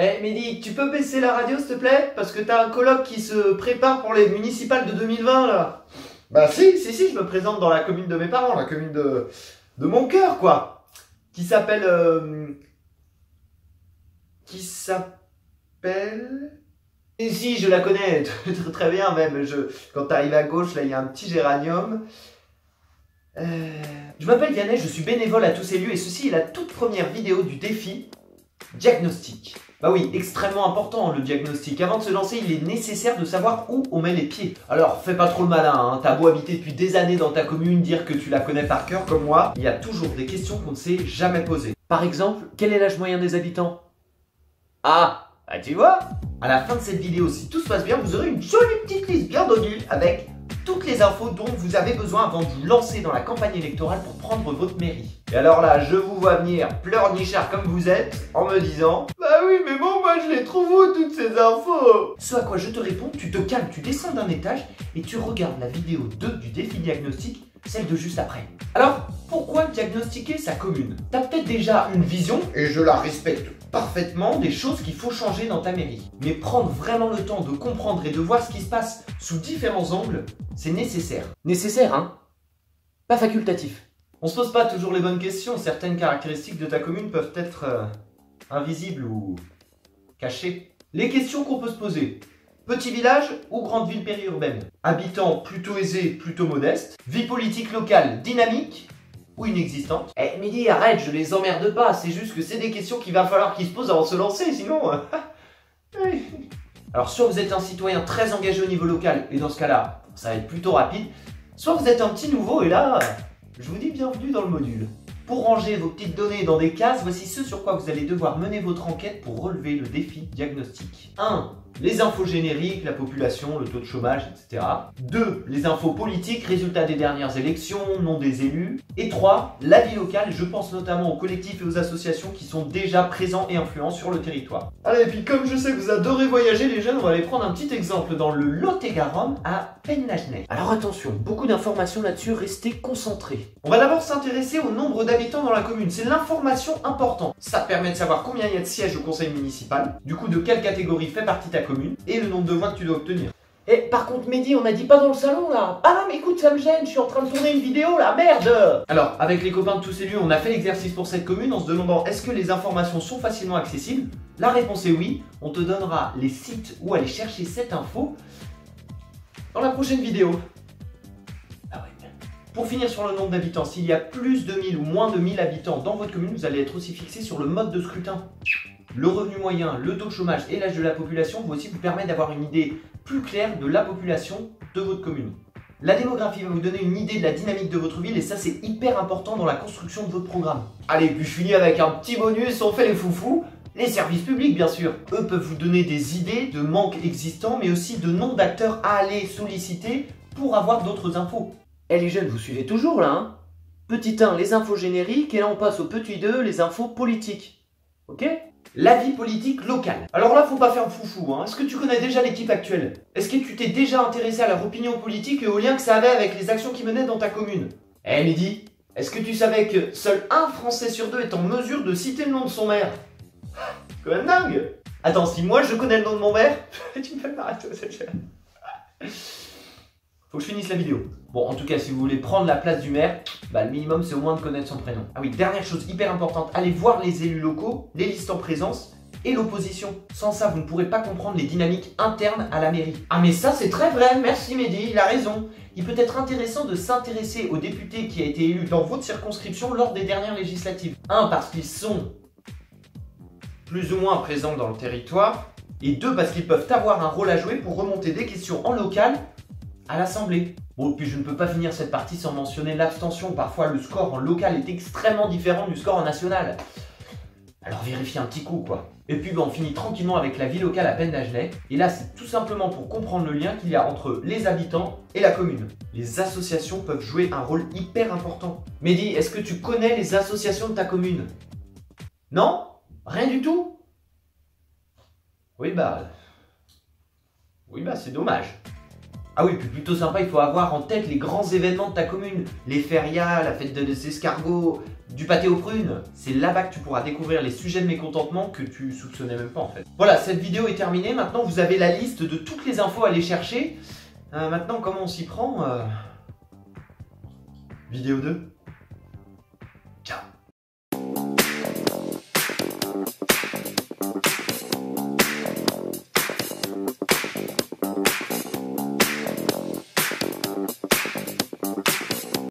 Eh Mehdi, tu peux baisser la radio s'il te plaît? Parce que t'as un colloque qui se prépare pour les municipales de 2020 là. Bah si, si, si, je me présente dans la commune de mes parents, la commune de, de mon cœur quoi. Qui s'appelle... euh, qui s'appelle... Et si, je la connais très, très bien même. Je, quand t'arrives à gauche, là, il y a un petit géranium. Euh, je m'appelle Vianney, je suis bénévole à tous ces lieux et ceci est la toute première vidéo du défi diagnostic. Bah oui, extrêmement important le diagnostic. Avant de se lancer, il est nécessaire de savoir où on met les pieds. Alors, fais pas trop le malin, hein. t'as beau habiter depuis des années dans ta commune, dire que tu la connais par cœur comme moi, il y a toujours des questions qu'on ne s'est jamais posées. Par exemple, quel est l'âge moyen des habitants? Ah, bah tu vois À la fin de cette vidéo, si tout se passe bien, vous aurez une jolie petite liste bien donnée avec toutes les infos dont vous avez besoin avant de vous lancer dans la campagne électorale pour prendre votre mairie. Et alors là, je vous vois venir pleurnichard comme vous êtes en me disant Bah oui, mais bon, moi je les trouve où toutes ces infos? Ce à quoi je te réponds, tu te calmes, tu descends d'un étage et tu regardes la vidéo 2 du défi diagnostic, celle de juste après. Alors, pourquoi diagnostiquer sa commune? T'as peut-être déjà une vision, et je la respecte parfaitement, des choses qu'il faut changer dans ta mairie. Mais prendre vraiment le temps de comprendre et de voir ce qui se passe sous différents angles, c'est nécessaire. Nécessaire, hein Pas facultatif. On se pose pas toujours les bonnes questions, certaines caractéristiques de ta commune peuvent être euh, invisibles ou cachées. Les questions qu'on peut se poser. Petit village ou grande ville périurbaine? Habitants plutôt aisés, plutôt modestes Vie politique locale dynamique ou inexistante Eh Mehdi, arrête, je les emmerde pas, c'est juste que c'est des questions qu'il va falloir qu'ils se posent avant de se lancer, sinon... Alors soit vous êtes un citoyen très engagé au niveau local, et dans ce cas-là, ça va être plutôt rapide, soit vous êtes un petit nouveau, et là, je vous dis bienvenue dans le module. Pour ranger vos petites données dans des cases, voici ce sur quoi vous allez devoir mener votre enquête pour relever le défi diagnostic. 1. Les infos génériques, la population, le taux de chômage, etc. 2. Les infos politiques, résultats des dernières élections, nom des élus. Et 3. La vie locale, je pense notamment aux collectifs et aux associations qui sont déjà présents et influents sur le territoire. Allez, et puis comme je sais que vous adorez voyager les jeunes, on va aller prendre un petit exemple dans le Lot-et-Garonne à Pennagenais. Alors attention, beaucoup d'informations là-dessus, restez concentrés. On va d'abord s'intéresser au nombre d'habitants dans la commune, c'est l'information importante. Ça permet de savoir combien il y a de sièges au conseil municipal, du coup de quelle catégorie fait partie ta commune, et le nombre de voix que tu dois obtenir. Eh, par contre, Mehdi, on a dit pas dans le salon là Ah non, mais écoute, ça me gêne, je suis en train de tourner une vidéo là, merde Alors, avec les copains de tous ces lieux, on a fait l'exercice pour cette commune en se demandant est-ce que les informations sont facilement accessibles? La réponse est oui. On te donnera les sites où aller chercher cette info dans la prochaine vidéo. Ah ouais. Pour finir sur le nombre d'habitants, s'il y a plus de 1000 ou moins de 1000 habitants dans votre commune, vous allez être aussi fixé sur le mode de scrutin. Le revenu moyen, le taux de chômage et l'âge de la population vont aussi vous permettre d'avoir une idée plus claire de la population de votre commune. La démographie va vous donner une idée de la dynamique de votre ville et ça c'est hyper important dans la construction de votre programme. Allez, puis je finis avec un petit bonus, on fait les foufous. Les services publics, bien sûr, eux peuvent vous donner des idées de manques existants, mais aussi de noms d'acteurs à aller solliciter pour avoir d'autres infos. Eh les jeunes, vous suivez toujours là, hein Petit 1, les infos génériques, et là on passe au petit 2, les infos politiques. Ok? La vie politique locale. Alors là, faut pas faire foufou, hein. Est-ce que tu connais déjà l'équipe actuelle? Est-ce que tu t'es déjà intéressé à leur opinion politique et au lien que ça avait avec les actions qu'ils menaient dans ta commune? Eh Mehdi, est-ce que tu savais que seul un Français sur deux est en mesure de citer le nom de son maire? Quand même dingue Attends, si moi je connais le nom de mon maire, tu me fais cher. Faut que je finisse la vidéo. Bon, en tout cas, si vous voulez prendre la place du maire, bah, le minimum c'est au moins de connaître son prénom. Ah oui, dernière chose hyper importante, allez voir les élus locaux, les listes en présence et l'opposition. Sans ça, vous ne pourrez pas comprendre les dynamiques internes à la mairie. Ah mais ça c'est très vrai, merci Mehdi, il a raison. Il peut être intéressant de s'intéresser aux députés qui a été élu dans votre circonscription lors des dernières législatives. Un, parce qu'ils sont plus ou moins présents dans le territoire. Et deux, parce qu'ils peuvent avoir un rôle à jouer pour remonter des questions en local à l'Assemblée. Bon, puis je ne peux pas finir cette partie sans mentionner l'abstention. Parfois, le score en local est extrêmement différent du score en national. Alors vérifiez un petit coup, quoi. Et puis, on finit tranquillement avec la vie locale à peine d'Agenais. Et là, c'est tout simplement pour comprendre le lien qu'il y a entre les habitants et la commune. Les associations peuvent jouer un rôle hyper important. Mehdi, est-ce que tu connais les associations de ta commune? Non? Rien du tout? Oui, bah... Oui, bah, c'est dommage. Ah oui, puis plutôt sympa, il faut avoir en tête les grands événements de ta commune. Les férias, la fête de des escargots, du pâté aux prunes. C'est là-bas que tu pourras découvrir les sujets de mécontentement que tu soupçonnais même pas en fait. Voilà, cette vidéo est terminée. Maintenant, vous avez la liste de toutes les infos à aller chercher. Euh, maintenant, comment on s'y prend euh Vidéo 2